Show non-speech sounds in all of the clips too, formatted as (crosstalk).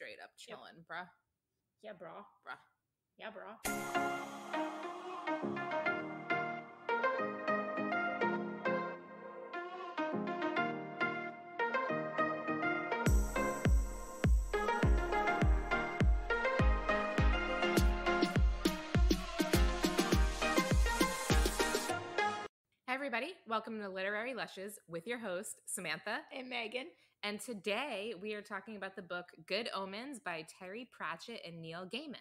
straight up chilling, bruh. Yeah, bra. Bruh. Yeah, bra. Everybody. Welcome to Literary Lushes with your host, Samantha. And Megan. And today we are talking about the book Good Omens by Terry Pratchett and Neil Gaiman.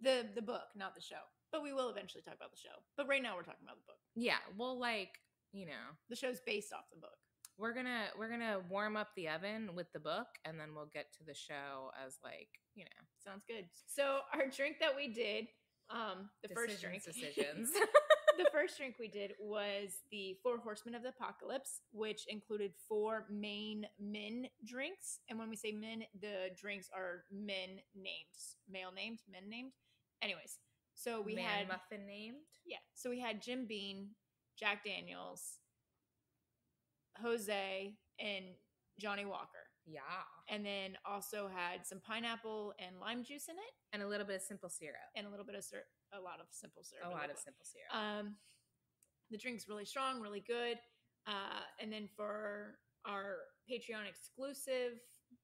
The the book, not the show. But we will eventually talk about the show. But right now we're talking about the book. Yeah, well, like, you know, The show's based off the book. we're gonna we're gonna warm up the oven with the book and then we'll get to the show as like, you know, Sounds good. So our drink that we did, um, the first drink decisions, decisions. (laughs) (laughs) the first drink we did was the Four Horsemen of the Apocalypse, which included four main men drinks. And when we say men, the drinks are men named, male named, men named. Anyways, so we Man had muffin named. yeah, so we had Jim Beam, Jack Daniels, Jose, and Johnnie Walker. Yeah. And then also had some pineapple and lime juice in it, And a little bit of simple syrup. and a little bit of syrup, a lot of simple syrup. A lot of simple syrup. Um, the drink's really strong, really good. Uh, and then for our Patreon exclusive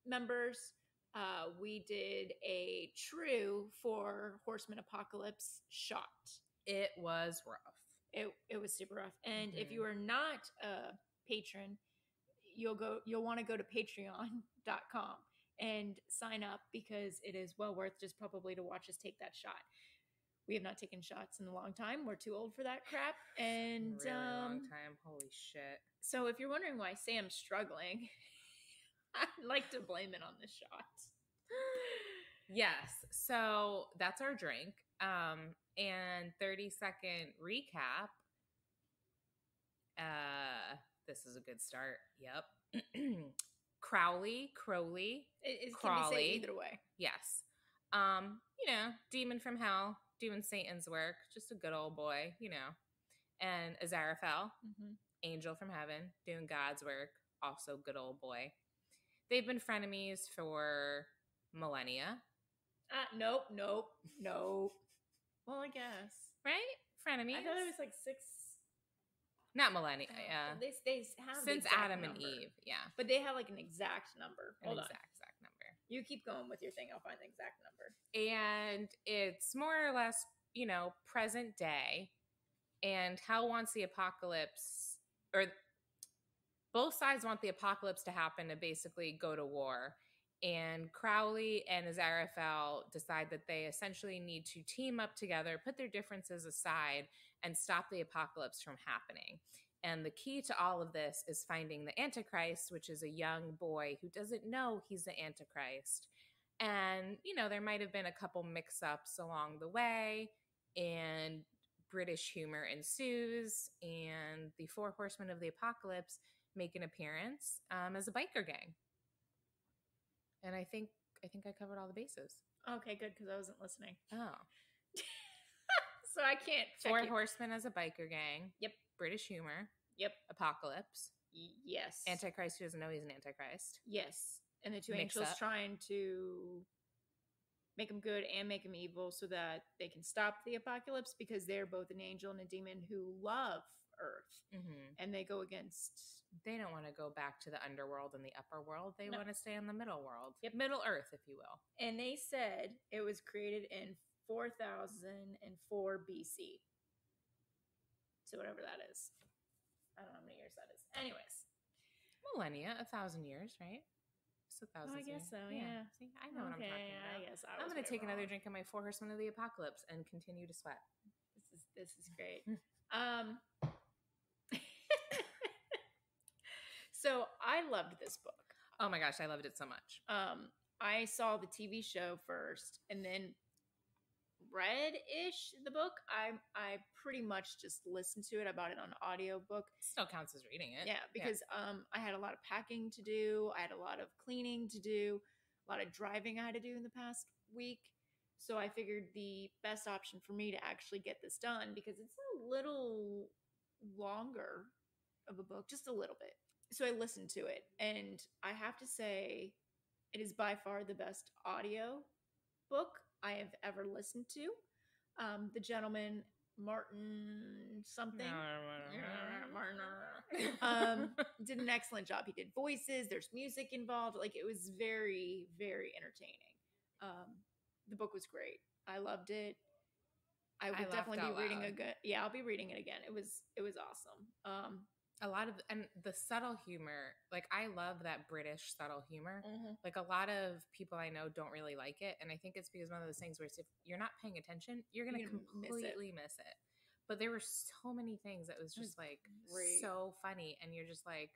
members, uh, we did a true for Horseman Apocalypse shot. it was rough. It, it was super rough. And if Mhm. you are not a patron, you'll go you'll want to go to patreon.com and sign up because it is well worth just probably to watch us take that shot. We have not taken shots in a long time. We're too old for that crap. (sighs) And really long um, time. Holy shit. so if you're wondering why Sam's struggling, (laughs) I'd like to blame it on the shot. (sighs) Yes. So that's our drink. Um, and 30 second recap. Uh, this is a good start. Yep. (clears throat) Crowley, Crowley, It, it said either way. yes. Um, you know, demon from hell, doing Satan's work, just a good old boy, you know. And Aziraphale, Mm-hmm. angel from heaven, doing God's work, also good old boy. They've been frenemies for millennia, Uh, nope, nope, nope. (laughs) Well, I guess. right? Frenemies. I thought it was like six. not millennia. uh, Yeah, They, they have since Adam and number. Eve. Yeah, But they have like an exact number. an Hold on. exact exact number. You keep going with your thing. I'll find the exact number. And it's more or less, you know, present day. And Hell wants the apocalypse, or both sides want the apocalypse to happen to basically go to war. And Crowley and Aziraphale decide that they essentially need to team up together, put their differences aside, and stop the apocalypse from happening. And the key to all of this is finding the Antichrist, which is a young boy who doesn't know he's the Antichrist. And, you know, there might have been a couple mix ups along the way, and British humor ensues, and the Four Horsemen of the Apocalypse make an appearance um, as a biker gang. And I think I think I covered all the bases. Okay, good because I wasn't listening. Oh, (laughs) So I can't check Four it. Horsemen as a biker gang. Yep. British humor. Yep. Apocalypse. Y- Yes. Antichrist who doesn't know he's an Antichrist. Yes. And the two angels up. trying to make them good and make them evil so that they can stop the apocalypse because they're both an angel and a demon who love Earth hmm and they go against. They don't want to go back to the underworld and the upper world. They No. want to stay in the middle world. Yep. Middle Earth, if you will. And they said it was created in 4004 BC. So whatever that is. I don't know how many years that is. Anyways. Millennia, a thousand years, right? A thousand. Oh, I guess so, yeah. See, I know what I'm Okay, talking I about. guess I I'm going to take another drink of my Four Horsemen of the Apocalypse and continue to sweat. This is this is great. (laughs) um (laughs) So I loved this book. Oh my gosh, I loved it so much. Um I saw the TV show first and then read ish the book. I I pretty much just listened to it. I bought it on audiobook. Still counts as reading it. Yeah, because um I had a lot of packing to do. I had a lot of cleaning to do, a lot of driving I had to do in the past week. So I figured the best option for me to actually get this done because it's a little longer of a book, just a little bit. So I listened to it and I have to say It is by far the best audio book I have ever listened to. Um, the gentleman Martin something um, (laughs) did an excellent job. He did voices. There's music involved. Like it was very, very entertaining. Um, the book was great. I loved it. I would laughed definitely be reading a good. Yeah, I'll be reading it again. It was it was awesome. Um, a lot of and the subtle humor like i love that british subtle humor Mm-hmm. like a lot of people i know don't really like it and i think it's because one of those things where if you're not paying attention you're gonna You're gonna miss it. completely miss it. but there were so many things that was It was just like great. so funny and you're just like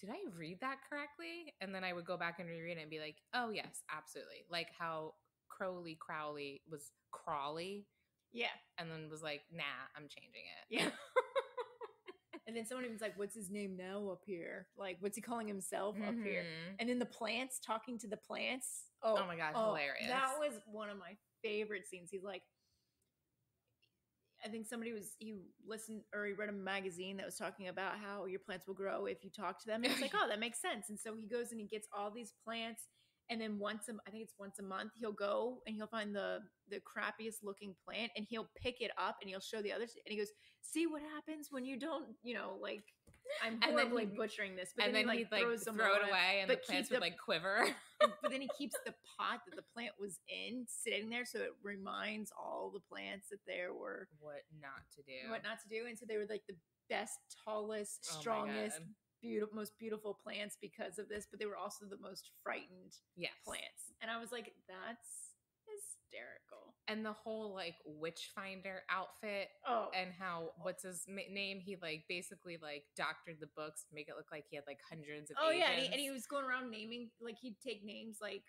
did i read that correctly and then i would go back and reread it and be like oh yes absolutely like how crowley crowley was crawley Yeah, and then was like nah i'm changing it yeah. (laughs) and then someone was like, "What's his name now up here? Like, what's he calling himself up here?" Mhm. And then the plants talking to the plants. Oh, oh my god oh, hilarious That was one of my favorite scenes. He's like, I think somebody was he listened or he read a magazine that was talking about how your plants will grow if you talk to them. And it's (laughs) like, oh, that makes sense. And so he goes and he gets all these plants, and then once a, I think it's once a month, he'll go and he'll find the the crappiest looking plant, and he'll pick it up and he'll show the others, and he goes, see what happens when you don't, you know, like. I'm then horribly butchering this, but and then, he, he'd like throws them throw it away and the plants the- would like quiver (laughs) but then he keeps the pot that the plant was in sitting there so it reminds all the plants that there were what not to do what not to do and so they were like the best tallest Oh strongest God. Beautiful most beautiful plants because of this but they were also the most frightened yes. plants. And i was like that's hysterical. And the whole like witch finder outfit oh. and how what's his ma- name? He like basically like doctored the books make it look like he had like hundreds of oh yeah and he, and he was going around naming like he'd take names like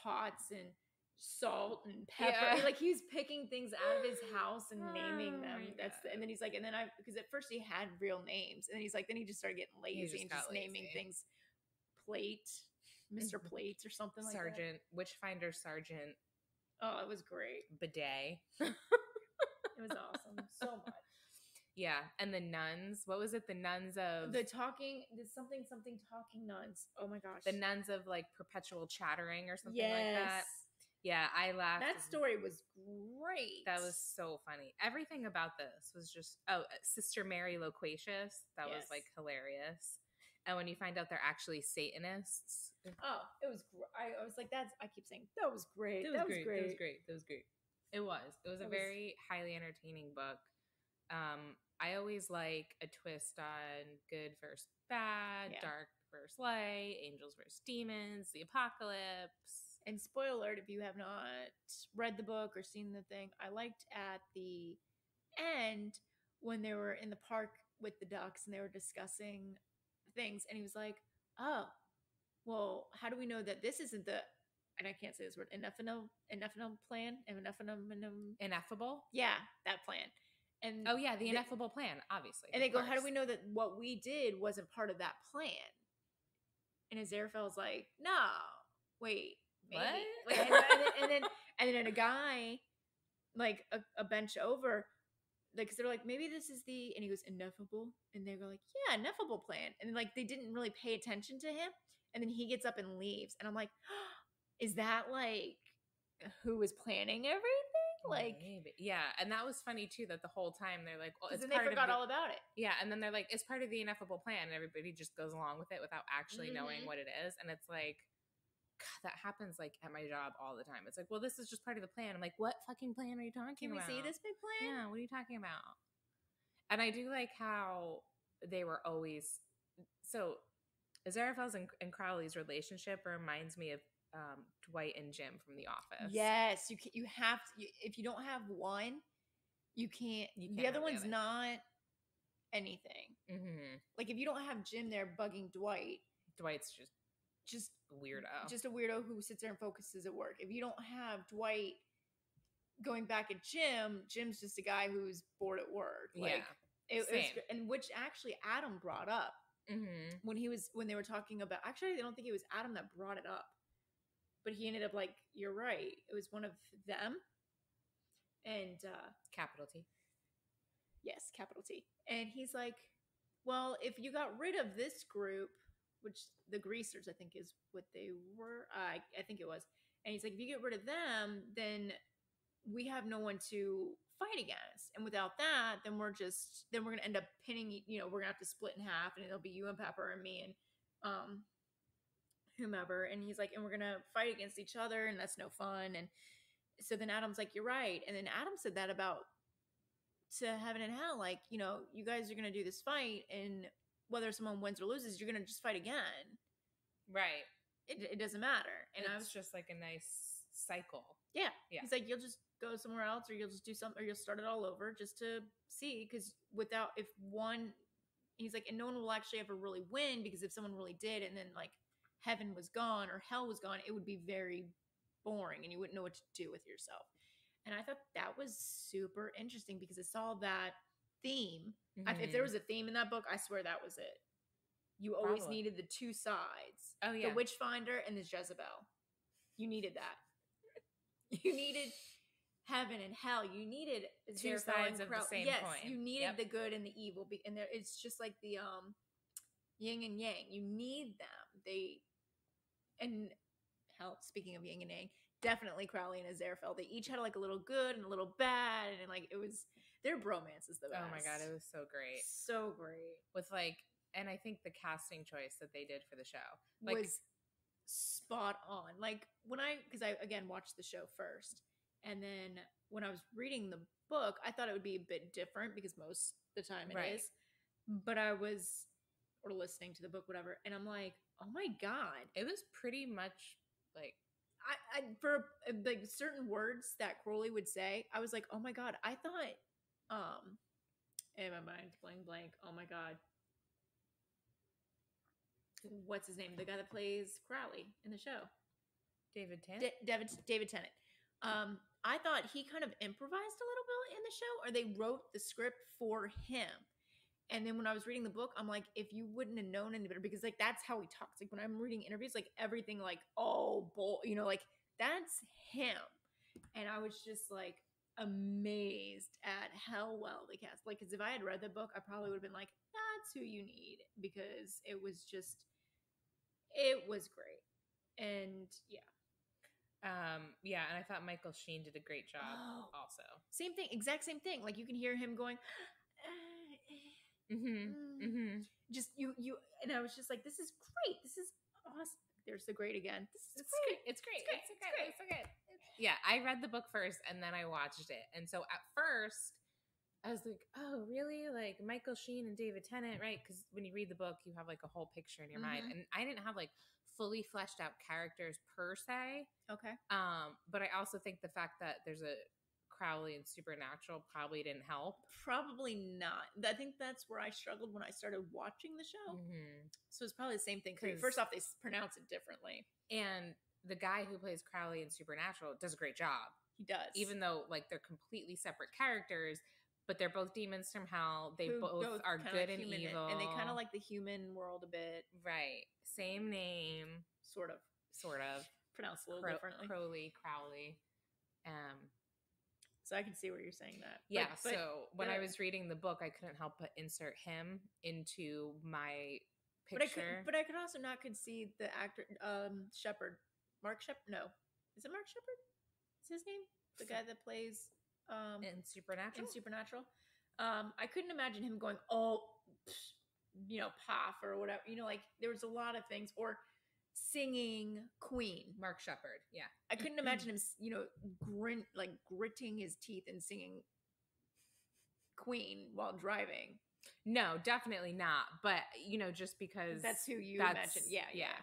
pots and salt and pepper Yeah. like he's picking things out of his (gasps) house and naming Oh them that's the, and then he's like and then i because at first he had real names and then he's like then he just started getting lazy just and just naming things plate mr Mhm. plates or something like that. Sergeant witch finder sergeant. Oh it was great. Bidet. (laughs) It was awesome so much. Yeah and the nuns what was it the nuns of the talking the something something talking nuns oh my gosh. the nuns of like perpetual chattering or something yes like that yeah i laughed that story was great That was so funny. Everything about this was just oh, uh, Sister Mary Loquacious. That was like hilarious. And when you find out they're actually Satanists, Oh, it was. Gr- I, I was like, "That's." I keep saying that was great. That was, great. That was great. It was great. It was. It was a was- very highly entertaining book. Um, I always like a twist on good versus bad, Yeah. dark versus light, angels versus demons, the apocalypse. And spoiler alert: if you have not read the book or seen the thing, I liked at the end when they were in the park with the ducks and they were discussing things, and he was like, "Oh, well, how do we know that this isn't the?" And I can't say this word. Ineffable, ineffable plan. Ineffable. Ineffable. Yeah, that plan. And Oh yeah, the They- ineffable plan, obviously. And they go, "How do course. we know that what we did wasn't part of that plan?" And Aziraphale's like, "No, wait, maybe." What? And, then, and then (laughs) and then a guy, like a, a bench over, like 'cause they're like, "Maybe this is the," and he goes, "Ineffable," and they go like, "Yeah, ineffable plan," and like they didn't really pay attention to him, and then he gets up and leaves, and I'm like, (gasps) "Is that like who was planning everything?" Like. Maybe. yeah, and that was funny too. That the whole time they're like, "Well, it's then they part forgot of the, all about it. yeah," and then they're like, "It's part of the ineffable plan," and everybody just goes along with it without actually knowing Mhm. what it is, and it's like, God, that happens like at my job all the time. It's like, well, this is just part of the plan. I'm like, what fucking plan are you talking about? Can we see this big plan? Yeah, what are you talking about? And I do like how they were always so. Aziraphale's and, and Crowley's relationship reminds me of um, Dwight and Jim from The Office. Yes, you can, you have to. You, if you don't have one, you can't. You the can't other one's other. not anything. hmm Like if you don't have Jim there bugging Dwight, Dwight's just just weirdo. just a weirdo who sits there and focuses at work. If you don't have Dwight going back at Jim, Jim's just a guy who's bored at work. Like, yeah. it, it was, and which actually Adam brought up hmm when he was when they were talking about. Actually, I don't think it was Adam that brought it up, but he ended up like, "You're right." It was one of them, and. uh Capital T. Yes, capital T. And he's like, Well, if you got rid of this group, which the greasers I think is what they were. I I think it was. And he's like, if you get rid of them, then we have no one to fight against. And without that, then we're just then we're gonna end up pinning. You know, we're gonna have to split in half, and it'll be you and Pepper and me and um whomever. And he's like, and we're gonna fight against each other, and that's no fun. And so then Adam's like, you're right. And then Adam said that about to heaven and hell, like you know, you guys are gonna do this fight, and whether someone wins or loses, you're gonna just fight again. Right. It, it doesn't matter. And And I it's was just like a nice cycle. Yeah. Yeah. He's like, you'll just go somewhere else or you'll just do something or you'll start it all over just to see. Because without, if one, he's like, and no one will actually ever really win because if someone really did and then like heaven was gone or hell was gone, it would be very boring and you wouldn't know what to do with yourself. And I thought that was super interesting because it saw that theme. If- If there Mhm. was a theme in that book, I swear that was it. You always Probably. needed the two sides oh yeah, the Witchfinder and the Jezebel. You needed that. (laughs) You needed heaven and hell. You needed Two sides of the same yes, coin. you needed Yep. the good and the evil, be- and there, it's just like the um, yin and yang. You need them. They and hell. Speaking of yin and yang, definitely Crowley and Aziraphale. They each had like a little good and a little bad, and like it was their bromance is the best. oh my god, it was so great so great. with like, and I think the casting choice that they did for the show, like, was spot on. Like when I, because I again watched the show first, and then when I was reading the book, I thought it would be a bit different because most the time it is. Right. But I was, or listening to the book, whatever, and I'm like, oh my god, it was pretty much like I, I for uh, like certain words that Crowley would say, I was like, oh my god, I thought, um, in my mind, blank blank. Oh my god. What's his name? The guy that plays Crowley in the show. David Tennant. David David Tennant. Um, I thought he kind of improvised a little bit in the show, or they wrote the script for him. And then when I was reading the book, I'm like, if you wouldn't have known any better, because like that's how he talks. Like when I'm reading interviews, like everything, like oh, bull, you know, like that's him. And I was just like amazed at how well they cast. Like, because if I had read the book, I probably would have been like, that's who you need, because it was just, it was great. And yeah, Um, yeah, and I thought Michael Sheen did a great job Oh. also. same thing, exact same thing. Like you can hear him going, Mm-hmm. mm, Mm-hmm. just you, you, and I was just like, this is great. This is awesome. There's the great again. This is It's great. great. It's great. great. It's, It's great. It's good. Yeah, I read the book first and then I watched it. And so at first, I was like, "Oh, really? Like Michael Sheen and David Tennant, right?" Because when you read the book, you have like a whole picture in your mind, Mhm. and I didn't have like fully fleshed out characters per se. Okay. Um, but I also think the fact that there's a Crowley and Supernatural probably didn't help. Probably not. I think that's where I struggled when I started watching the show. Mhm. So it's probably the same thing. First off, they pronounce it differently. And the guy who plays Crowley in Supernatural does a great job. He does. even though like they're completely separate characters, but they're both demons from hell. They Who both, are good and evil, and they kind of like the human world a bit, right. Same name, sort of sort of. pronounced a little Crow- differently. Crowley, Crowley. Um, So I can see where you're saying that. Yeah. but so when I was reading the book, I couldn't help but insert him into my but I picture. could, but I could also not concede the actor, um, Sheppard, Mark Sheppard. No, is it Mark Sheppard? Is his name the guy that plays um in Supernatural, in Supernatural? Um, I couldn't imagine him going, oh, psh, you know, Poff or whatever. You know, like there was a lot of things, or singing Queen. Mark Sheppard. Yeah. I couldn't imagine him, you know, grin like gritting his teeth and singing Queen while driving. No, definitely not. But you know, just because That's who you that's- mentioned. Yeah, yeah.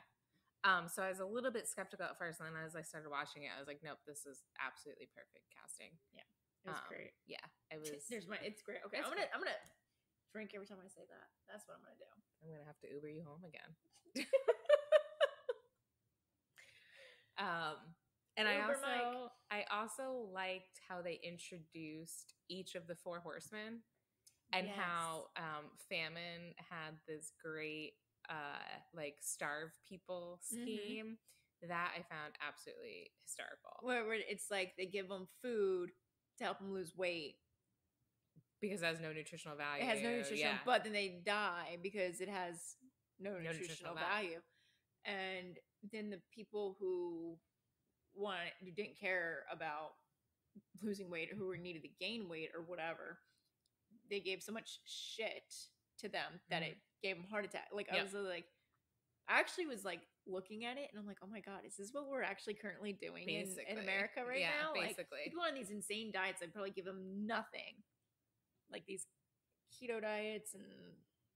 Um, so I was a little bit skeptical at first, and then as I started watching it, I was like, "Nope, this is absolutely perfect casting." Yeah, it was Um, great. Yeah, it (laughs) was. There's my. It's great. Okay, It's I'm gonna. great. I'm gonna drink every time I say that. That's what I'm gonna do. I'm gonna have to Uber you home again. (laughs) um, and I Uber Mike. also, I also liked how they introduced each of the four horsemen, and how um, famine had this great, uh, like starve people Mhm. scheme. That I found absolutely hysterical Where, where it's like they give them food to help them lose weight. because it has no nutritional value. It has no nutrition, yeah. but then they die because it has no, No nutritional, nutritional value. And then the people who want who didn't care about losing weight or who were needed to gain weight or whatever, they gave so much shit to them that Mhm. it gave them heart attack. Like I Yep. was like, I actually was like looking at it and I'm like, oh my god, is this what we're actually currently doing in, in America right Yeah, now? Like, basically. people on these insane diets, I'd probably give them nothing. Like these keto diets and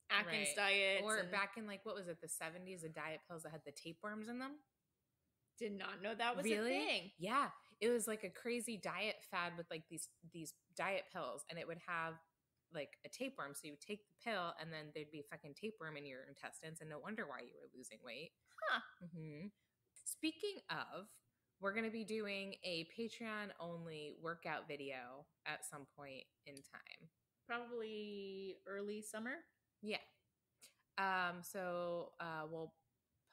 Atkins Right. diets. or and back in like what was it, the seventies, the diet pills that had the tapeworms in them. did not know that was Really? a thing. Yeah, it was like a crazy diet fad with like these these diet pills, and it would have like a tapeworm. So you would take the pill, and then there'd be a fucking tapeworm in your intestines, and no wonder why you were losing weight. Huh. hmm Speaking of, we're going to be doing a Patreon only workout video at some point in time. Probably early summer. Yeah. Um, so uh we'll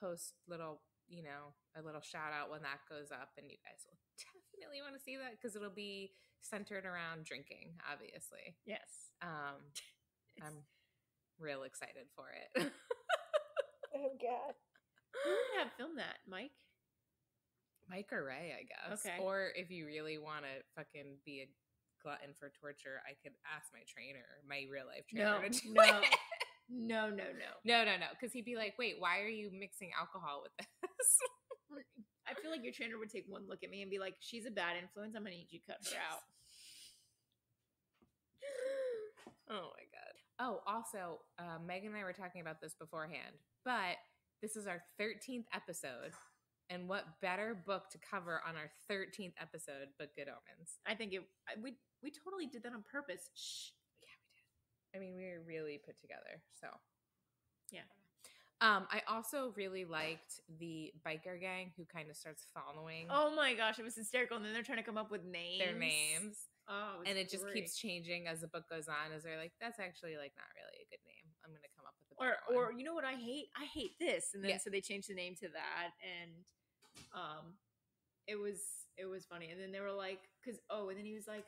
post little, you know, a little shout out when that goes up and you guys will (laughs) definitely want to see that because it'll be centered around drinking, obviously. Yes. Um (laughs) I'm real excited for it. (laughs) oh god. (laughs) Who would have filmed that, Mike? Mike or Ray, I guess. Okay. Or if you really want to fucking be a glutton for torture, I could ask my trainer, my real life trainer. No, to do no. it. No, no, no. No, no, no. Because he'd be like, wait, why are you mixing alcohol with this? I feel like your trainer would take one look at me and be like, "She's a bad influence. I'm gonna need you to cut her out." (laughs) oh my God. Oh, also, uh, Megan and I were talking about this beforehand, but this is our 13th episode. And what better book to cover on our 13th episode but Good Omens? I think it. We we totally did that on purpose. Shh. Yeah, we did. I mean, we were really put together. So, Yeah. Um, I also really liked the biker gang who kind of starts following Oh my gosh, it was hysterical. And then they're trying to come up with names. their names. Oh, was and it just great. keeps changing as the book goes on as they're like that's actually like not really a good name i'm gonna come up with a or better one." or you know what I hate? I hate this. And then Yeah. so they changed the name to that and um it was it was funny. And then they were like cuz oh, and then he was like,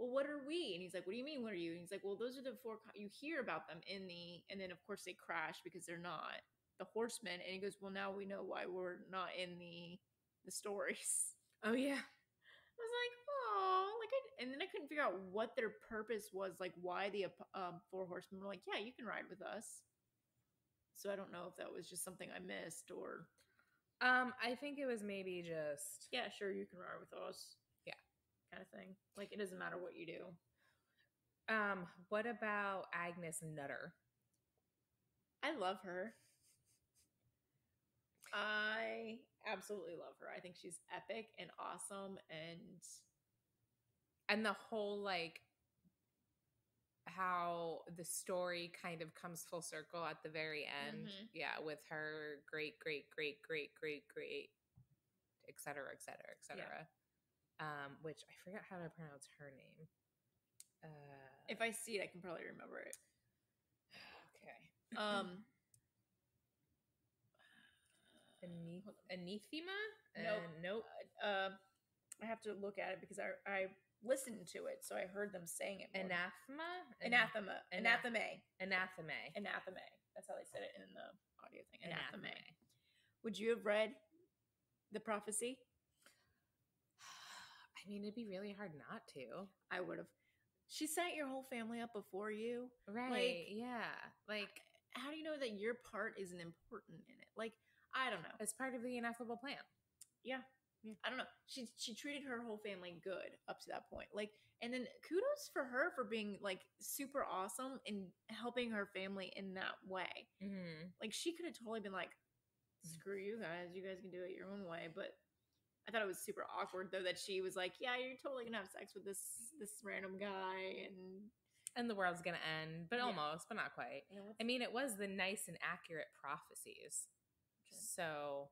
"Well, what are we?" And he's like, "What do you mean what are you?" And he's like, "Well, those are the four co- you hear about them in the and then of course they crash because they're not the horsemen." And he goes, "Well, now we know why we're not in the the stories." (laughs) oh yeah I was like, "Oh, like I and then I couldn't figure out what their purpose was, like why the um, four horsemen were like, "Yeah, you can ride with us." So I don't know if that was just something I missed or um i think it was maybe just yeah, sure, you can ride with us. Yeah. kind of thing. Like it doesn't matter what you do. um what about agnes nutter I love her. I absolutely love her. I think she's epic and awesome and and the whole like how the story kind of comes full circle at the very end Mhm. yeah with her great great great great great great et cetera et cetera et cetera um which i forget how to pronounce her name uh if I see it, I can probably remember it. (sighs) okay Um, (laughs) Ane- anathema Nope. Uh, nope uh, I have to look at it because I I listened to it, so I heard them saying it. More. anathema An- anathema, anathema, anathema anathema. That's how they said it in the audio thing. Anathema. anathema Would you have read the prophecy? I mean it'd be really hard not to I would have. She set your whole family up before you. right Like, yeah like How do you know that your part isn't important in it? Like, I don't know. It's part of the ineffable plan. Yeah. I don't know. She she treated her whole family good up to that point. Like, and then kudos for her for being like super awesome and helping her family in that way. Mm-hmm. Like, she could have totally been like, "Screw you guys, you guys can do it your own way." But I thought it was super awkward though that she was like, "Yeah, you're totally gonna have sex with this this random guy," and And the world's gonna end, but Yeah. almost, but not quite. I mean, it was the nice and accurate prophecies, so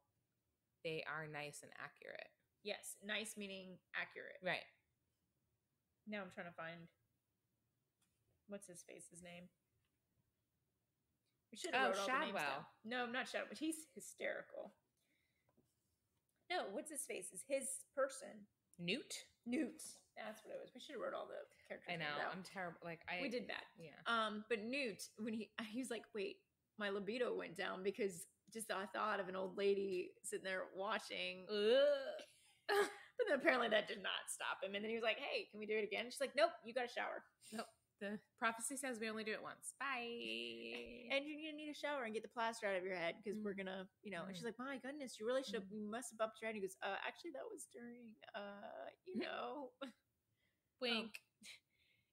they are nice and accurate, yes, nice meaning accurate. right? Now I'm trying to find what's his face's name. We should Oh, have wrote all the names down. Shadwell. No, not Shadwell. He's hysterical. No, what's his face? Is his person Newt. Newt? That's what it was. We should have wrote all the characters. I know. out. I'm terrible. Like I, we did bad. Yeah. Um, but Newt, when he (laughs) he was like, "Wait, my libido went down because just the thought of an old lady sitting there watching. Ugh. (laughs) But then apparently that did not stop him. And then he was like, "Hey, can we do it again?" She's like, "Nope, you got to shower." The prophecy says we only do it once. Bye. and you're gonna need a shower and get the plaster out of your head because we're Mm. gonna, you know. And she's Mm. like, "My goodness, you really should have. Mm. You must have bumped your head." And he goes, "Uh, actually, that was during, uh, you (laughs) know, (laughs) Wink.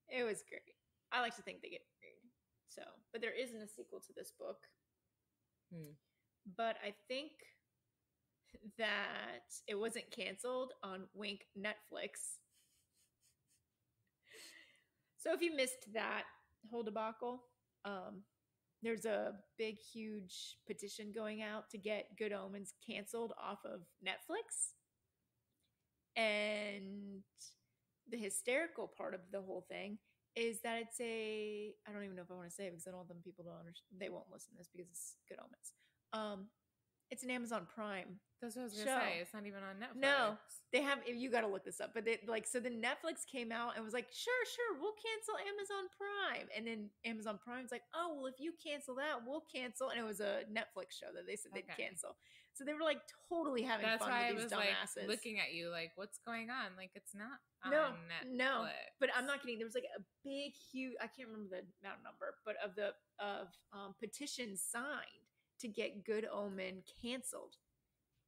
it was great. I like to think they get married. So, but there isn't a sequel to this book. Hmm. But I think that it wasn't canceled on Wink Netflix. So if you missed that whole debacle, um, there's a big, huge petition going out to get Good Omens canceled off of Netflix. And the hysterical part of the whole thing is that it's a I don't even know if I want to say it because I don't want them people to understand they won't listen to this because it's good omens. Um it's an Amazon Prime. That's what I was gonna show. say. It's not even on Netflix. No. They have you got to look this up, but they like so the Netflix came out and was like, "Sure, sure, we'll cancel Amazon Prime." And then Amazon Prime's like, "Oh, well if you cancel that, we'll cancel." And it was a Netflix show that they said they'd Okay. cancel. So they were like totally having That's fun why I with these was like looking at you like, what's going on? Like it's not on No, Netflix. no, but I'm not kidding. There was like a big, huge. I can't remember the amount of number, but of the of um, petitions signed to get Good Omen canceled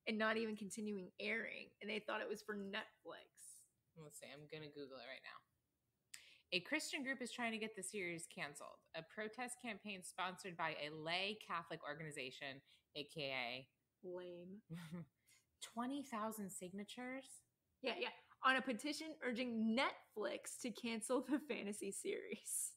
and not even continuing airing, and they thought it was for Netflix. Let's see. I'm gonna Google it right now. A Christian group is trying to get the series canceled. A protest campaign sponsored by a lay Catholic organization, aka Lame. (laughs) twenty thousand signatures. Yeah, yeah. On a petition urging Netflix to cancel the fantasy series,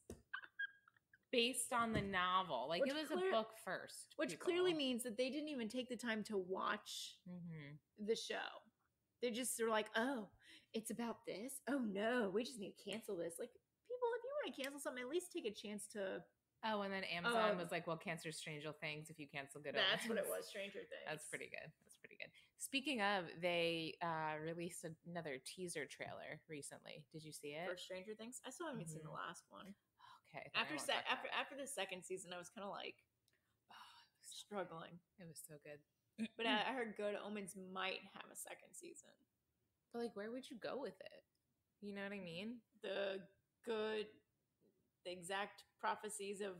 based on the novel. Like Which it was clear- a book first. which clearly means that they didn't even take the time to watch hmm the show. They just are like, oh, it's about this. Oh no, we just need to cancel this. Like, people, if you want to cancel something, at least take a chance to. Oh, and then Amazon Um, was like, "Well, cancel Stranger Things if you cancel Good That's what it was. (laughs) Stranger Things. That's pretty good. That's pretty good. Speaking of, they uh, released another teaser trailer recently. Did you see it? for Stranger Things. I still haven't seen the Mhm. last one. Okay. After se- after after the second season, I was kind of like Oh, it was struggling. good. It was so good. But I, (clears throat) I heard Good Omens might have a second season. But like, where would you go with it? You know what I mean? The good, the exact prophecies of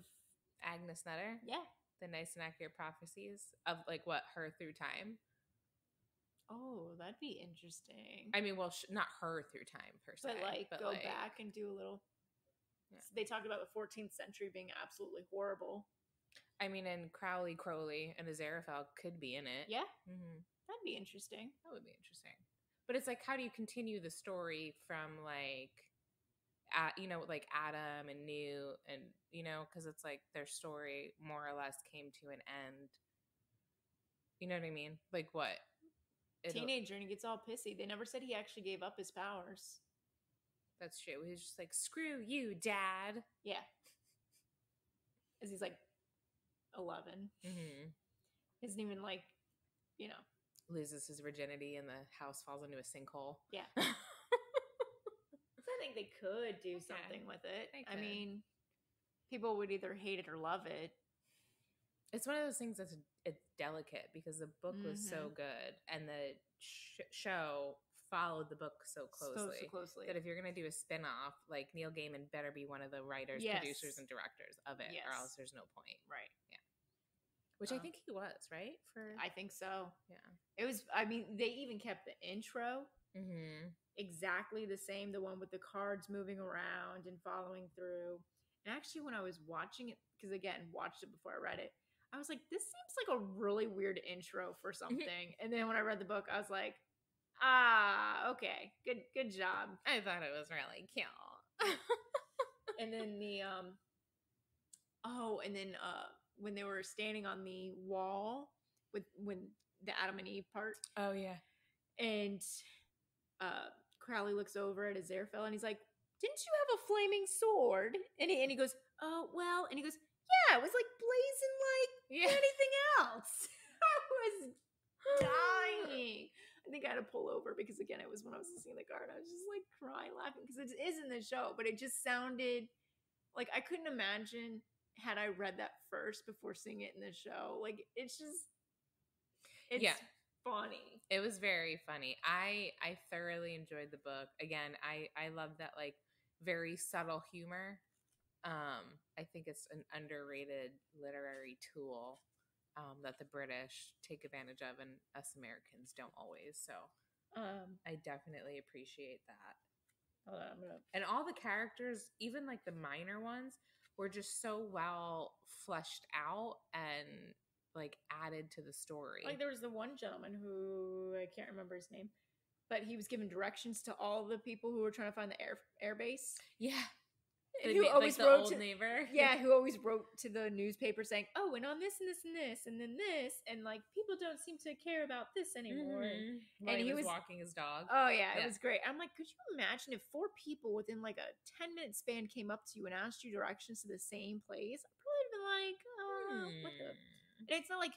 Agnes Nutter, yeah. the nice and accurate prophecies of like what her through time. Oh, that'd be interesting. I mean, well, sh- not her through time per se, but like but go like, back and do a little. Yeah. They talked about the 14th century being absolutely horrible. I mean, and Crowley, Crowley, and Aziraphale could be in it. Yeah, hmm that'd be interesting. That would be interesting. But it's like, how do you continue the story from like, at, you know, like Adam and New, and you know, because it's like their story more or less came to an end. You know what I mean? Like what? It'll- Teenager and he gets all pissy. They never said he actually gave up his powers. That's true. He's just like, screw you, Dad. Yeah, as he's like 11. Mm-hmm. Isn't even like, you know. Loses his virginity, and the house falls into a sinkhole. Yeah. (laughs) I think they could do Okay. something with it. I mean, people would either hate it or love it. it's one of those things that's it's delicate because the book was Mm-hmm. so good and the sh- show followed the book so So- closely, so closely. that if you're going to do a spin-off like neil gaiman better be one of the writers Yes. producers and directors of it or else there's no point right. Yeah. Which i Um, think he was right for I think so. yeah It was. I mean, they even kept the intro mm-hmm. exactly the same, the one with the cards moving around and following through. And actually, when I was watching it, because again, watched it before I read it, I was like, this seems like a really weird intro for (laughs) something. and then when I read the book, I was like, ah, okay, good, good job. i thought it was really cute (laughs) and then the um, oh, and then uh, when they were standing on the wall with when the Adam and Eve part, oh yeah and uh Crowley looks over at Aziraphale and he's like, "Didn't you have a flaming sword?" And he and he goes, "Oh well," and he goes, "Yeah, it was like blazing like yeah anything else." (laughs) I was (gasps) dying. I think I had to pull over because again, it was when I was listening to the and I was just like crying, laughing because it is in the show, but it just sounded like I couldn't imagine had I read that first before seeing it in the show. Like it's just it's Yeah. funny. It was very funny. I I thoroughly enjoyed the book. Again, I I love that like very subtle humor. Um, I think it's an underrated literary tool um, that the British take advantage of, and us Americans don't always. So Um I definitely appreciate that. hold on, gonna And all the characters, even like the minor ones, were just so well fleshed out and like added to the story. like there was the one gentleman who I can't remember his name, but he was giving directions to all the people who were trying to find the air air base. yeah, The who na- always like the wrote old to, neighbor. (laughs) yeah, who always wrote to the newspaper saying, "Oh, and on this and this and this and then this," and like people don't seem to care about this anymore. Mhm. While And he, he was, was- walking his dog. Oh yeah, it was great. I'm like, could you imagine if four people within like a 10 minute span came up to you and asked you directions to the same place? I probably would have been like, oh, what the? Hmm. And it's not like,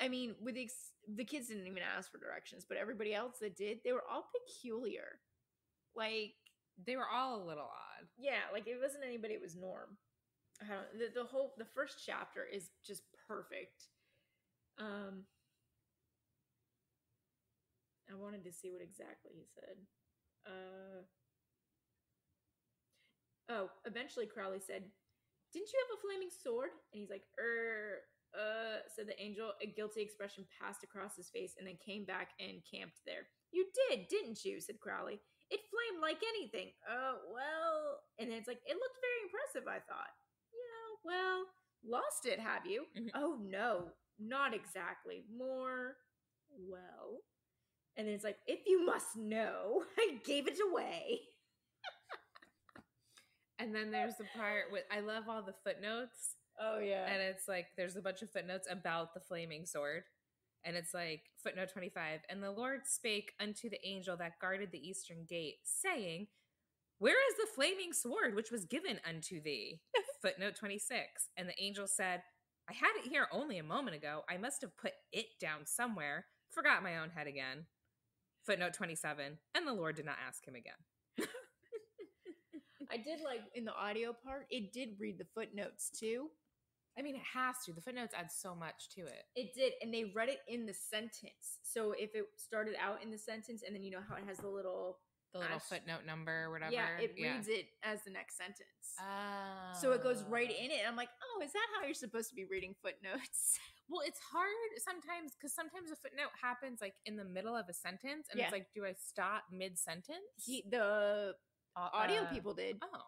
I mean, with the ex- the kids didn't even ask for directions, but everybody else that did, they were all peculiar. Like, They were all a little odd. yeah, like it wasn't anybody. It was Norm. I don't. The, the whole the first chapter is just perfect. Um, I wanted to see what exactly he said. Uh, oh, eventually Crowley said, "Didn't you have a flaming sword?" And he's like, "Er." Uh, said the angel. A guilty expression passed across his face and then came back and camped there. You did, didn't you? said Crowley. It flamed like anything. Uh, well, and then it's like, it looked very impressive, I thought. Yeah, well, lost it, have you? Mhm. Oh, no, not exactly. More, well. And then it's like, if you must know, (laughs) I gave it away. (laughs) And then there's the part with I love all the footnotes. Oh, yeah. And it's like there's a bunch of footnotes about the flaming sword. And it's like footnote 25. And the Lord spake unto the angel that guarded the eastern gate, saying, Where is the flaming sword which was given unto thee? (laughs) footnote 26. And the angel said, I had it here only a moment ago. I must have put it down somewhere. Forgot my own head again. Footnote 27. And the Lord did not ask him again. (laughs) I did like in the audio part, it did read the footnotes too. I mean, it has to. The footnotes add so much to it. It did, and they read it in the sentence. So if it started out in the sentence, and then you know how it has the little, The little Ash- footnote number or whatever. yeah, it reads it as the next sentence. Oh. so it goes right oh. in it. And I'm like, oh, is that how you're supposed to be reading footnotes? (laughs) Well, it's hard sometimes because sometimes a footnote happens like in the middle of a sentence, and Yeah. it's like, do I stop mid sentence? He, the uh, audio uh, people did. Oh,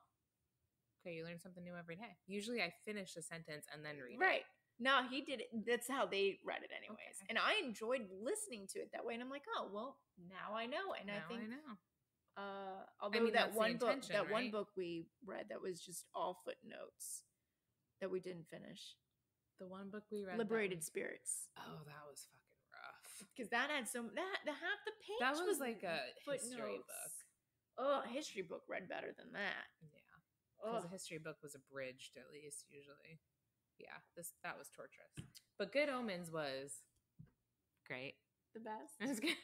okay. You learn something new every day. Usually, I finish a sentence and then read Right. it. Right. No, he did it. That's how they read it, anyways. Okay. And I enjoyed listening to it that way. And I'm like, oh, well, now I know. And now I think, I know. uh, although mean, that one book, that one book we read that was just all footnotes that we didn't finish. The one book we read, Liberated was- Spirits. Oh, that was fucking rough. because that had some that the half the page That was like a history book. Oh, a history book read better than that. Yeah, because a history book was abridged at least usually. Yeah, this that was torturous. But Good Omens was great. the best. It was good.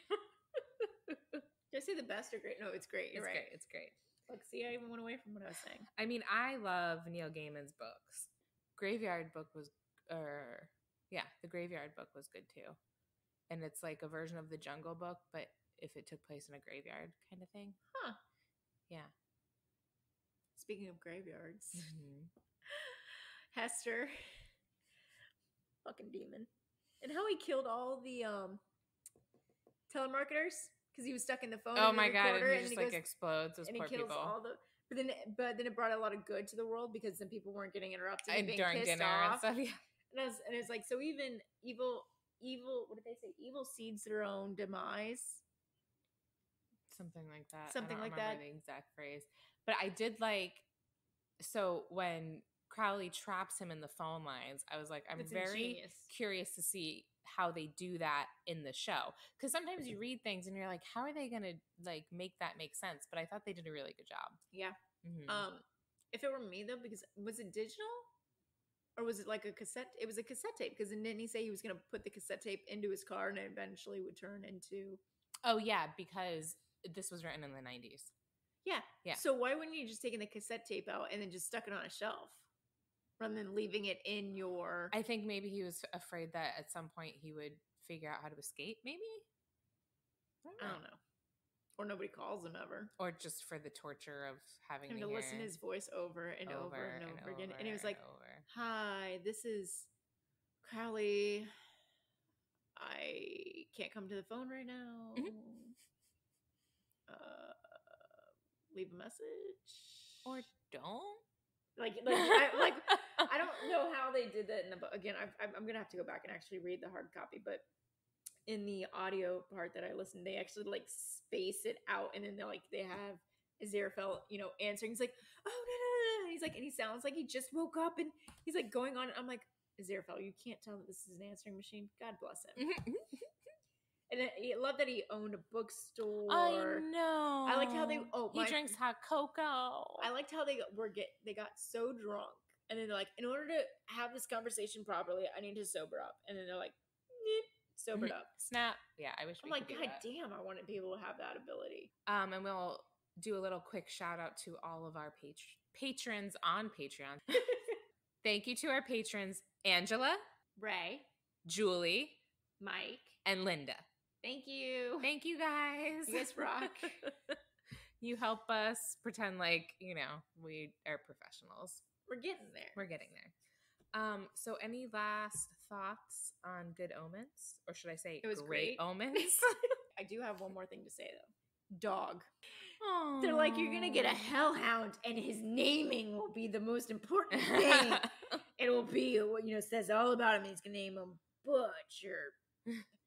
Did I say the best or great? No, it's great. You're it's right. great. It's great. Look, see, I even went away from what I was saying. I mean, I love Neil Gaiman's books. Graveyard book was, or yeah, the Graveyard book was good too, and it's like a version of the Jungle Book, but if it took place in a graveyard kind of thing. Huh. Yeah. Speaking of graveyards, Mhm. (laughs) Hastur, (laughs) fucking demon, and how he killed all the um telemarketers because he was stuck in the phone. Oh my god! And he just he like goes- explodes. And he kills people. all the. But then, but then it brought a lot of good to the world because then people weren't getting interrupted and And being during pissed dinner and stuff. (laughs) Yeah. And, I was, and it's like so even evil, evil. What did they say? Evil seeds their own demise. Something like that. Something I don't like remember that. The exact phrase, but I did like. So when Crowley traps him in the phone lines, I was like, I'm very ingenious. curious to see how they do that in the show because sometimes you read things and you're like, how are they gonna like make that make sense? But I thought they did a really good job. Yeah. Mhm. Um, if it were me though, because was it digital? Or was it like a cassette? It was a cassette tape because then didn't he say he was going to put the cassette tape into his car and it eventually would turn into oh yeah, because this was written in the 90s. yeah Yeah. So why wouldn't you just taken the cassette tape out and then just stuck it on a shelf? rather than leaving it in your. I think maybe he was afraid that at some point he would figure out how to escape, maybe? I don't know. Or nobody calls him ever. Or just for the torture of having to, to listen his voice over and over, and over, again. And he was like, over. Hi, this is Crowley. I can't come to the phone right now. Mhm. Uh, leave a message. or don't. like, like, I, like I don't (laughs) know how they did that in the book. Again, I've, I'm- I'm gonna have to go back and actually read the hard copy, but in the audio part that I listened, they actually like space it out, and then they're like they have Aziraphale, you know, answering. He's like, "Oh no, no, no!" no," He's like, and he sounds like he just woke up, and he's like going on. I'm like, Aziraphale, you can't tell that this is an answering machine. God bless him. Mm-hmm, mm-hmm, mm-hmm. And I love that he owned a bookstore. I know. I liked how they. Oh, he my- drinks hot cocoa. I liked how they were get they got so drunk, and then they're like, in order to have this conversation properly, I need to sober up, and then they're like, sobered up. (laughs) Snap. Yeah, I wish. I'm we like, God damn, I want to be able to have that ability. Um, and we'll do a little quick shout out to all of our patr- patrons on Patreon. (laughs) Thank you to our patrons Angela, Ray, Julie, Mike, and Linda. Thank you. Thank you guys. You guys rock. (laughs) you help us pretend like, you know, we are professionals. We're getting there. We're getting there. Um, so any last thoughts on good omens? Or should I say It was great, great. omens? (laughs) (laughs) I do have one more thing to say though. Dog. They're like, you're gonna get a hellhound, and his naming will be the most important thing. it will be what you know says all about him. He's gonna name him Butch or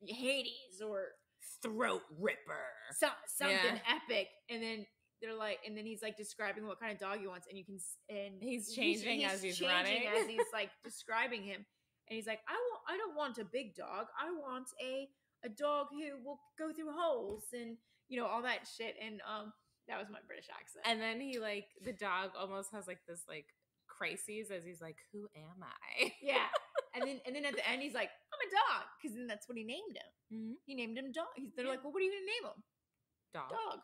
Hades or throat ripper. so, something Yeah. epic. And then they're like, and then he's like describing what kind of dog he wants, and you can and He's changing as he's running. as (laughs) he's like describing him, and he's like, I want, I don't want a big dog. I want a a dog who will go through holes and you know all that shit. And um, that was my British accent. And then he like the dog almost has like this like crises as he's like, Who am I? yeah, (laughs) and then and then at the end he's like, I'm a dog, because then that's what he named him. Mhm. He named him dog. He's, they're Yeah. like, well, what are you gonna name him? Dog. Dog.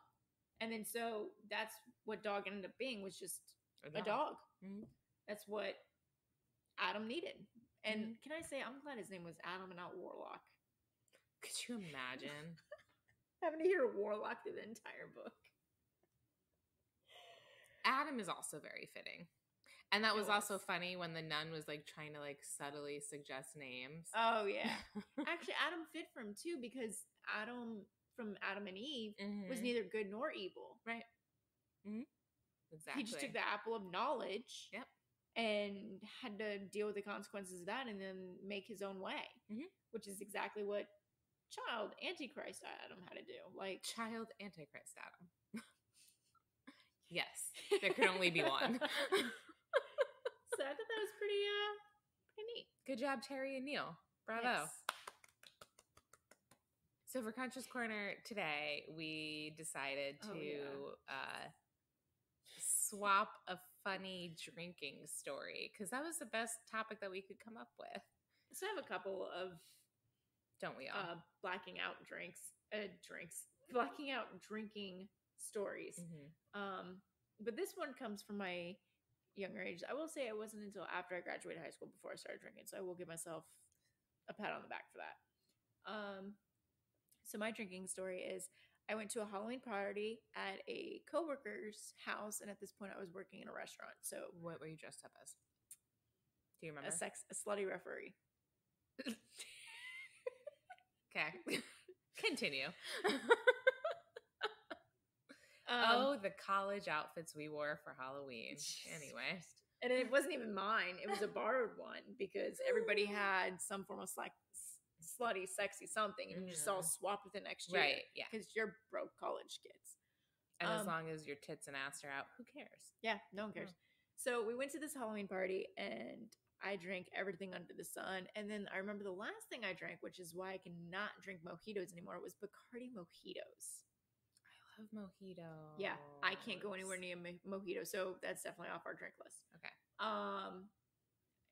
And then so that's what dog ended up being was just Or a dog. Mhm. That's what Adam needed. And Mhm. can I say I'm glad his name was Adam and not Warlock. Could you imagine? (laughs) Having to hear Warlock through the entire book. Adam is also very fitting. And that It was, also funny when the nun was like trying to like subtly suggest names. Oh yeah. (laughs) Actually, Adam fit for him too because Adam from Adam and Eve was Mhm. neither good nor evil. right. hmm Exactly. He just took the apple of knowledge. Yep. And had to deal with the consequences of that and then make his own way. Mhm. Which is exactly what child Antichrist Adam had to do. Like Child Antichrist Adam. (laughs) yes, there can only be one. (laughs) so I thought that was pretty uh pretty neat. Good job, Terry and Neil. Bravo. Yes. So for Conscious Corner today, we decided to Oh, yeah. uh, swap a funny drinking story because that was the best topic that we could come up with. So I have a couple of Don't we all? uh blacking out drinks uh drinks blacking out drinking stories. Mhm. Um, but this one comes from my younger age. I will say it wasn't until after I graduated high school before I started drinking, so I will give myself a pat on the back for that. Um, so my drinking story is I went to a Halloween party at a coworker's house, and at this point I was working in a restaurant, so What were you dressed up as? Do you remember? a sex a slutty referee. (laughs) Okay. (laughs) Continue. (laughs) Um, oh, the college outfits we wore for Halloween. Anyway. and it wasn't even mine; it was a borrowed one because everybody (laughs) had some form of like slutty, sexy something, and you just all Mm. swap with the next year. Right. Yeah. because you're broke college kids. And as Um, long as your tits and ass are out, who cares? Yeah, no one cares. So we went to this Halloween party and I drank everything under the sun. And then I remember the last thing I drank, which is why I cannot drink mojitos anymore, was Bacardi mojitos. Love mojito. Yeah, I can't go anywhere near mo- mojito, so that's definitely off our drink list. Okay. Um,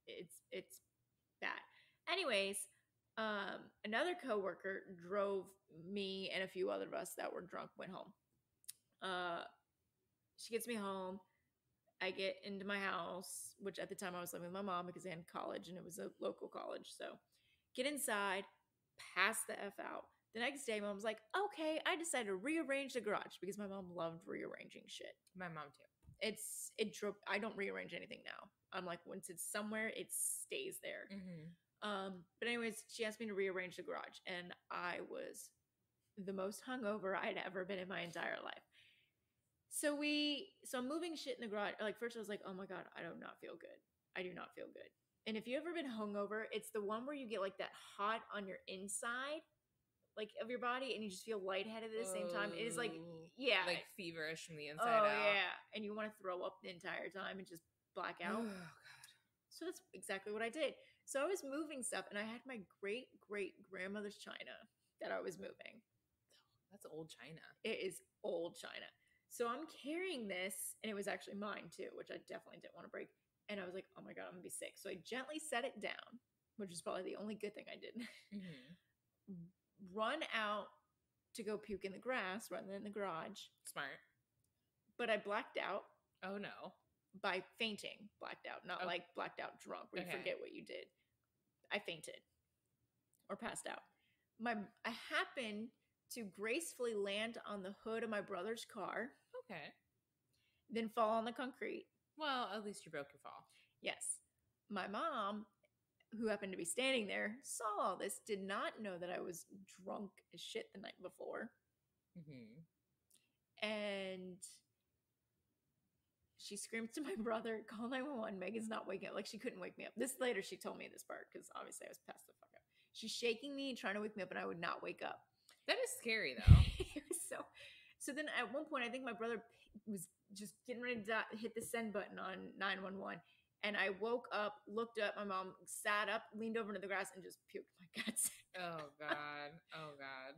it's it's bad. Anyways, um, another coworker drove me and a few other of us that were drunk went home. Uh, she gets me home. I get into my house, which at the time I was living with my mom because I had college and it was a local college. So get inside, pass the F out. The next day, mom was like, okay, I decided to rearrange the garage because my mom loved rearranging shit. My mom too. It's, it drove, I don't rearrange anything now. I'm like, once it's somewhere, it stays there. Mm-hmm. Um, but anyways, she asked me to rearrange the garage, and I was the most hungover I'd ever been in my entire life. So we, so I'm moving shit in the garage. Like first, I was like, oh my god, I do not feel good. I do not feel good. And if you've ever been hungover, it's the one where you get like that hot on your inside, like of your body, and you just feel lightheaded at the same time. It is like, Oh, yeah, like feverish from the inside oh out. yeah, and you want to throw up the entire time and just black out. Oh god. So that's exactly what I did. So I was moving stuff, and I had my great great grandmother's china that I was moving. That's old China. It is old china. So I'm carrying this, and it was actually mine too, which I definitely didn't want to break. And I was like, oh my God, I'm gonna be sick. So I gently set it down, which is probably the only good thing I did. Mm-hmm. (laughs) Run out to go puke in the grass rather than in the garage. Smart. But I blacked out Oh no. by fainting, blacked out, not Oh. like blacked out drunk where you forget what you did. I fainted or passed out. My I happened to gracefully land on the hood of my brother's car, Okay. then fall on the concrete. Well, at least you broke your fall. Yes. My mom, who happened to be standing there, saw all this, did not know that I was drunk as shit the night before. Mm-hmm. And she screamed to (laughs) my brother, call 911. Megan's not waking up. Like, she couldn't wake me up. This later, she told me this part because obviously I was passed the fuck up. She's shaking me, trying to wake me up, and I would not wake up. That is scary (laughs) though. it was so. So then at one point, I think my brother was just getting ready to hit the send button on 911. And I woke up, looked up, my mom sat up, leaned over into the grass, and just puked my (laughs) guts. oh god. Oh god.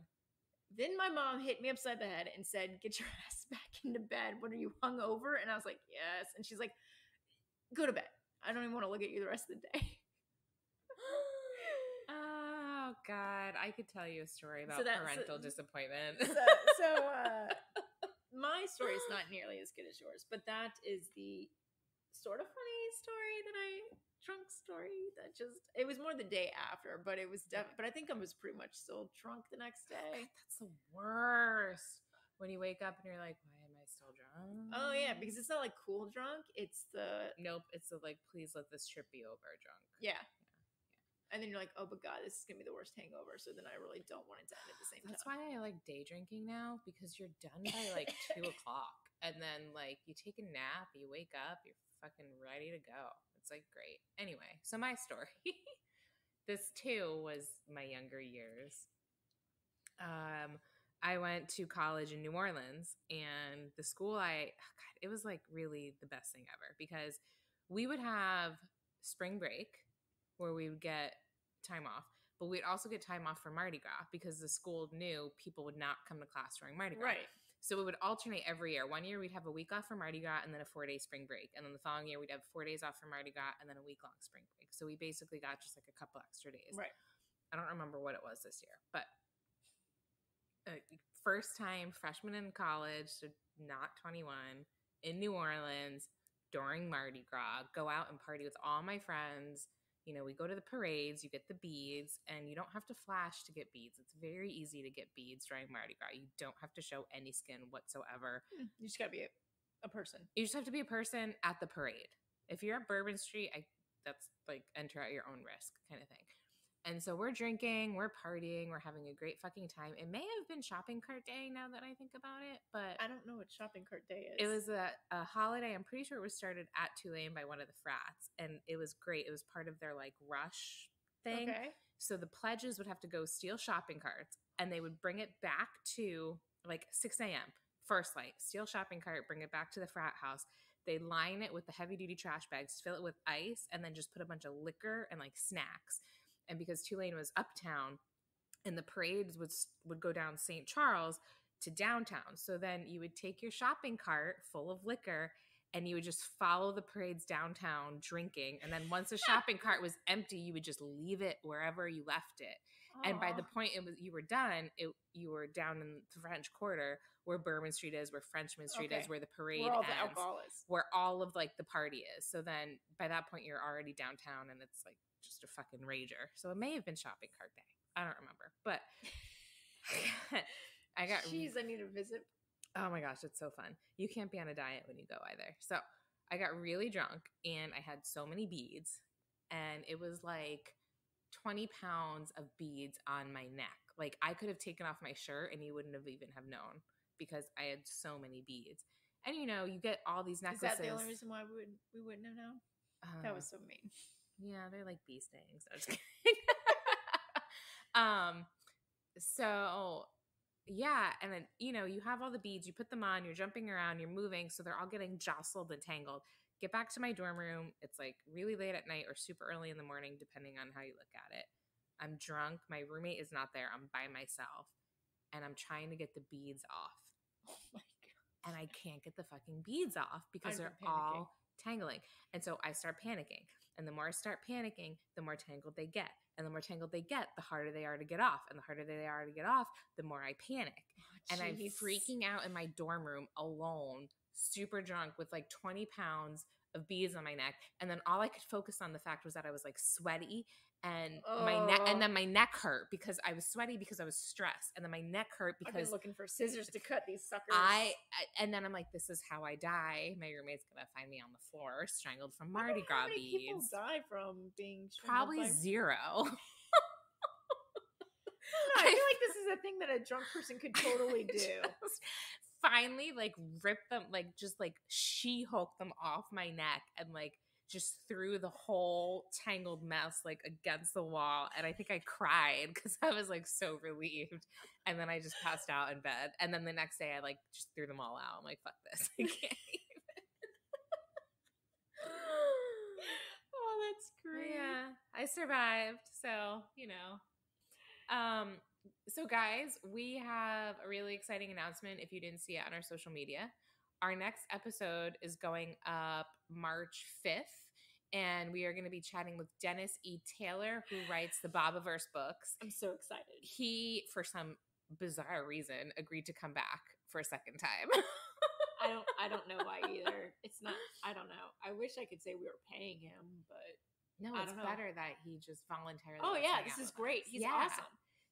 then my mom hit me upside the head and said, Get your (laughs) ass back into bed. What are you hung over? And I was like, Yes. And she's like, Go to bed. I don't even want to look at you the rest of the day. (gasps) oh god. I could tell you a story about that- so- parental disappointment. so, so (laughs) uh, my story is not nearly as good as yours, but that is the sort of funny story that I drunk story that just it was more the day after, but it was def- but I think I was pretty much still drunk the next oh day. That's the worst. When you wake up and you're like, why am I still drunk? Oh yeah, because it's not like cool drunk, it's the Nope, it's the like, please let this trip be over drunk. yeah. And then you're like, oh, but God, this is gonna be the worst hangover. So then I really don't want it to end at the same That's time. That's why I like day drinking now because you're done by (laughs) like two o'clock. And then like you take a nap, you wake up, you're fucking ready to go. It's like great. Anyway, so my story. (laughs) this too was my younger years. Um I went to college in New Orleans and the school I oh God, it was like really the best thing ever because we would have spring break where we would get time off, but we'd also get time off for Mardi Gras because the school knew people would not come to class during Mardi Gras. Right. So it would alternate every year. One year we'd have a week off for Mardi Gras and then a four day spring break. And then the following year we'd have four days off for Mardi Gras and then a week long spring break. So we basically got just like a couple extra days. Right. I don't remember what it was this year, but uh, first time freshman in college, so not 21, in New Orleans during Mardi Gras, go out and party with all my friends. You know, we go to the parades, you get the beads, and you don't have to flash to get beads. It's very easy to get beads during Mardi Gras. You don't have to show any skin whatsoever. Hmm, You just gotta be a, a person. You just have to be a person at the parade. If you're at Bourbon Street, I that's like enter at your own risk kind of thing. And so we're drinking, we're partying, we're having a great fucking time. It may have been shopping cart day now that I think about it, but I don't know what shopping cart day is. it was a, a holiday. I'm pretty sure it was started at Tulane by one of the frats, and it was great. It was part of their like rush thing. okay. So the pledges would have to go steal shopping carts and they would bring it back to like 6 a.m. First light, steal shopping cart, bring it back to the frat house. They line it with the heavy duty trash bags, fill it with ice, and then just put a bunch of liquor and like snacks. And because Tulane was uptown and the parades would, would go down St. Charles to downtown. So then you would take your shopping cart full of liquor and you would just follow the parades downtown drinking. And then once the (laughs) shopping cart was empty, you would just leave it wherever you left it. And by the point it was you were done, it you were down in the French Quarter where Bourbon Street is, where Frenchmen Street Okay. is, where the parade where all the ends, alcohol is. where all of like the party is. So then by that point you're already downtown and it's like just a fucking rager. So it may have been shopping cart day. I don't remember. But (laughs) I got Jeez, I need a visit. Oh my gosh, it's so fun. You can't be on a diet when you go either. So I got really drunk and I had so many beads, and it was like 20 pounds of beads on my neck. Like I could have taken off my shirt and you wouldn't have even have known because I had so many beads. And you know, you get all these Is necklaces. that the only reason why we would we wouldn't have known? that Uh, was so mean. Yeah, they're like bee stings. I'm just kidding. (laughs) um, so yeah, and then you know you have all the beads, you put them on, you're jumping around, you're moving, so they're all getting jostled and tangled. Get back to my dorm room. It's like really late at night or super early in the morning, depending on how you look at it. I'm drunk. My roommate is not there. I'm by myself, and I'm trying to get the beads off (laughs) Oh my god. and I can't get the fucking beads off because I'd they're panicking. all tangling. And so I start panicking. And the more I start panicking, the more tangled they get. And the more tangled they get, the harder they are to get off. And the harder they are to get off, the more I panic. Oh, and I'm freaking out in my dorm room alone, super drunk with like 20 pounds of beads on my neck. And then all I could focus on the fact was that I was like sweaty and my neck Oh. and then my neck hurt because I was sweaty because I was stressed. And then my neck hurt because I've because been looking for scissors to cut these suckers. I and then I'm like, this is how I die. My roommate's gonna find me on the floor, strangled from Mardi how Gras many people die from being Probably by- zero. (laughs) (laughs) I feel like this is a thing that a drunk person could totally (laughs) do. Finally, like rip them, like just like she hulk them off my neck and like just threw the whole tangled mess like against the wall. And I think I cried (laughs) because I was like so relieved. And then I just passed out in bed. And then the next day I like just threw them all out. I'm like, fuck this. (laughs) I can't oh, that's great. Yeah, I survived. So, you know. Um, so guys, we have a really exciting announcement if you didn't see it on our social media. Our next episode is going up March 5th, and we are going to be chatting with Dennis E. Taylor, who writes the Bobiverse books. I'm so excited. He, for some bizarre reason, agreed to come back for a second time. I don't I don't know why (laughs) either. It's not I don't know. I wish I could say we were paying him, but no, it's better that he just voluntarily. Oh yeah, this is great. us. He's Yeah. awesome.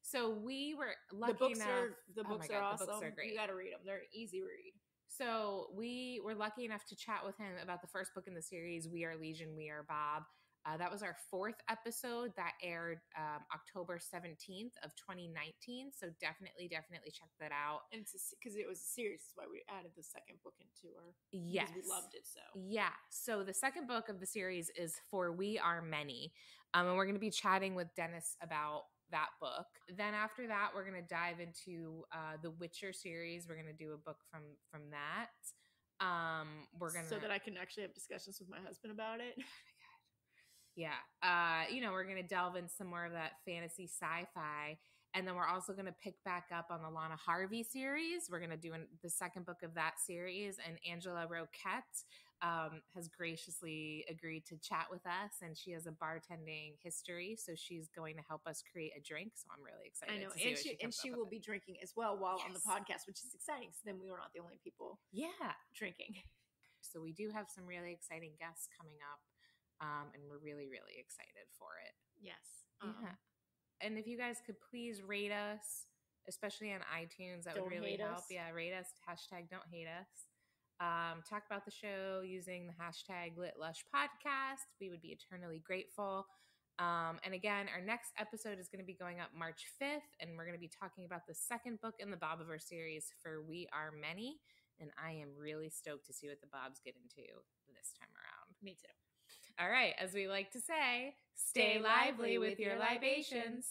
So we were lucky the books enough. are the oh books God, are the awesome. books are great. You got to read them. They're easy read. So we were lucky enough to chat with him about the first book in the series, We Are Legion, We Are Bob. Uh, that was our fourth episode that aired um, October 17th of 2019. So definitely, definitely check that out. And it's because it was a series, that's why we added the second book into our Yes. we loved it so. Yeah. So the second book of the series is For We Are Many. Um, and we're going to be chatting with Dennis about that book. Then after that, we're going to dive into uh, the Witcher series. We're going to do a book from from that. Um, we're going to so that I can actually have discussions with my husband about it. (laughs) yeah uh you know we're gonna delve in some more of that fantasy sci-fi and then we're also gonna pick back up on the lana harvey series we're gonna do an, the second book of that series and angela roquet um, has graciously agreed to chat with us and she has a bartending history so she's going to help us create a drink so i'm really excited I know, to and she, and she will be drinking as well while on the podcast, which is exciting. So then we were not the only people yeah drinking. so we do have some really exciting guests coming up um, and we're really really excited for it Yes. Um, Yeah. And if you guys could please rate us, especially on iTunes, that would really help. us. Yeah, rate us. Hashtag don't hate us. Um, talk about the show using the hashtag Lit Lush Podcast. We would be eternally grateful. Um, and again, our next episode is going to be going up March 5th, and we're going to be talking about the second book in the Bobiverse series for We Are Many. And I am really stoked to see what the Bobs get into this time around. Me too. All right, as we like to say, stay lively with your libations.